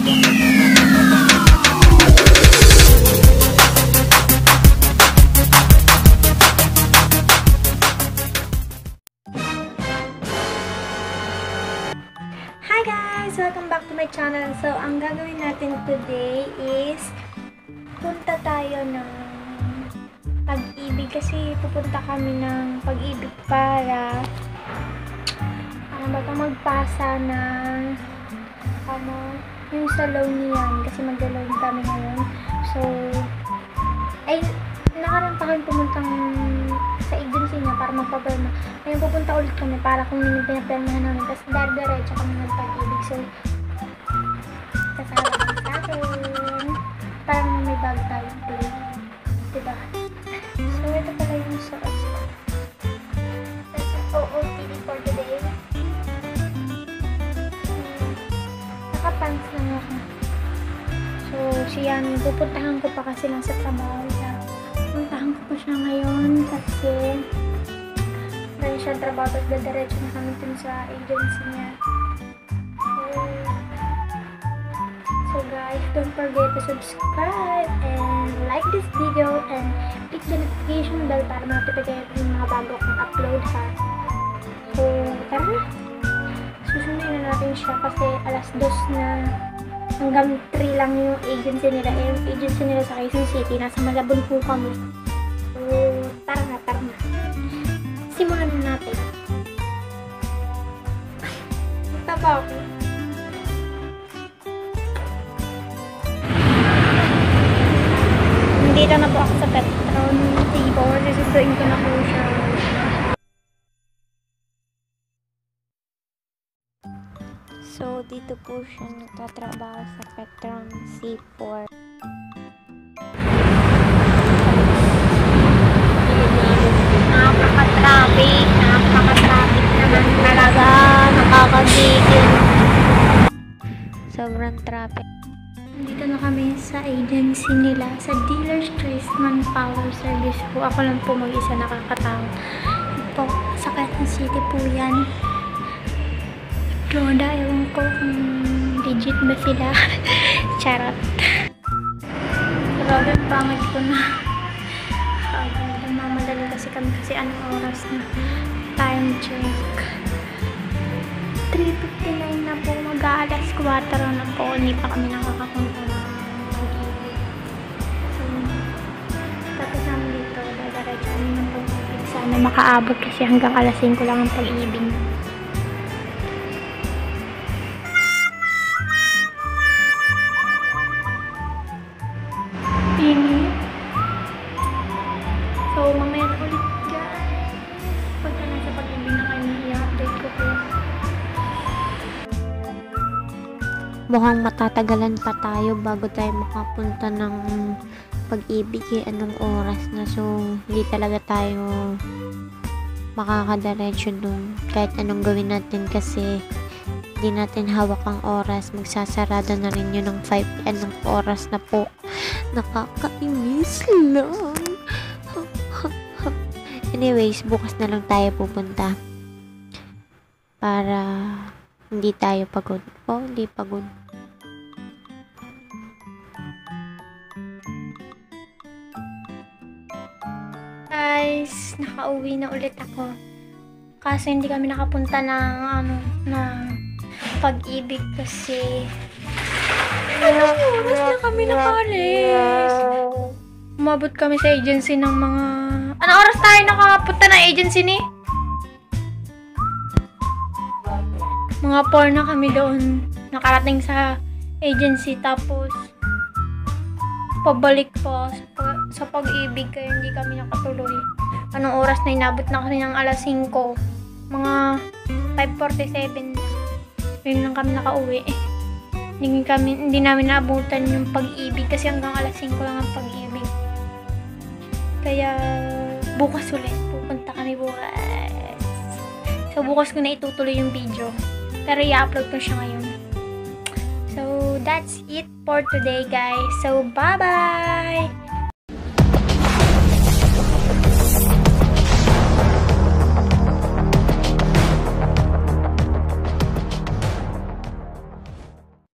Hi guys! Welcome back to my channel. So, ang gagawin natin today is punta tayo ng pag-ibig kasi pupunta kami ng pag-ibig para ano ba ito, magpasa ng ano, yung sa loan niyan kasi magla-loan kami ngayon. So, ay, nakarang pa kami pumuntang sa agency niya para magpapirma. Ngayon pupunta ulit kami para kung yung pinapirmahan namin. Tapos dar-diretso kami ng pag-ibig. So, So, siya, pupuntahan ko pa kasi lang sa trabaho niya. Puntahan ko pa siya ngayon kasi meron siya trabaho tapos dadiretso na kami dun sa agency niya. So, so guys, don't forget to subscribe and like this video and click the notification bell para matipid kayo yung mga bago kong upload ha. So, tara na! Susundin na natin siya kasi alas dos na hanggang 3 lang yung agency nila. Eh, yung agency nila sa Quezon City, nasa Malabon po kami. So, tara na, tara na. Simulan na natin. Taba ako. Nandito na po ako sa Petron Tibor. Susunduin ko na po siya. Dito po siya nagtatrabaho sa Petron C4. Napaka-traffic, napaka-traffic naman talaga. Nakakagigil. Sobrang traffic. Dito na kami sa agency nila, sa Dealer's Choice Manpower Service po. Ako lang po mag-isa nakakatao. Po, sa Quezon City po yan. Roda, ewan ko kung legit ba sila. Charot. Grabe, ang pangit ko na. Uh, namamadali kasi kami kasi anong oras na time check. 3.59 na po, mag-aalas 4 na po, hindi pa kami nakakapunta pag-ibig. So, tapos namin dito, dadaradyo kami ng pag-ibig. Sana makaabot kasi hanggang alas 5 lang ang pag-ibig. Mukhang matatagalan pa tayo bago tayo makapunta ng pag-ibig eh, anong oras na. So, hindi talaga tayo makakadiretso dun. Kahit anong gawin natin kasi hindi natin hawak ang oras. Magsasarado na rin yun ng 5 anong oras na po. Nakakainis lang. Anyways, bukas na lang tayo pupunta. Para hindi tayo pagod. Oh, hindi pagod. Guys, nakauwi na ulit ako. Kaso hindi kami nakapunta ng ano, ng pag-ibig kasi Anong oras na kami nakaalis? Umabot kami sa agency ng mga... Anong oras tayo nakapunta ng agency ni? Mga 4 na kami doon. Nakarating sa agency tapos pabalik pa sa, sa pag-ibig kaya hindi kami nakatuloy. Anong oras na inabot na kami ng alas 5? Mga 5.47 na. Yun lang kami nakauwi. Hindi, kami, hindi namin naabutan yung pag-ibig kasi hanggang alas 5 lang ang pag-ibig. Kaya bukas ulit. Pupunta kami bukas. So bukas ko na itutuloy yung video. Pero i-upload ko siya ngayon. That's it for today guys. So bye-bye!